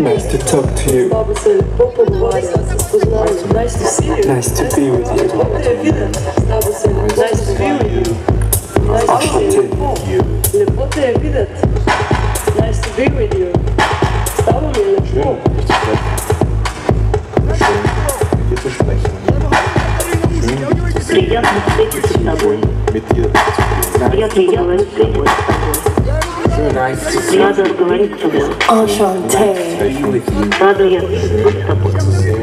Nice to talk to you. Nice to see you. Nice to be with you. Nice to you. Nice to be with you. Nice to be with you. Приятно встретиться с тобой. Приятно делать. Enchanté. Father, yes. Good support.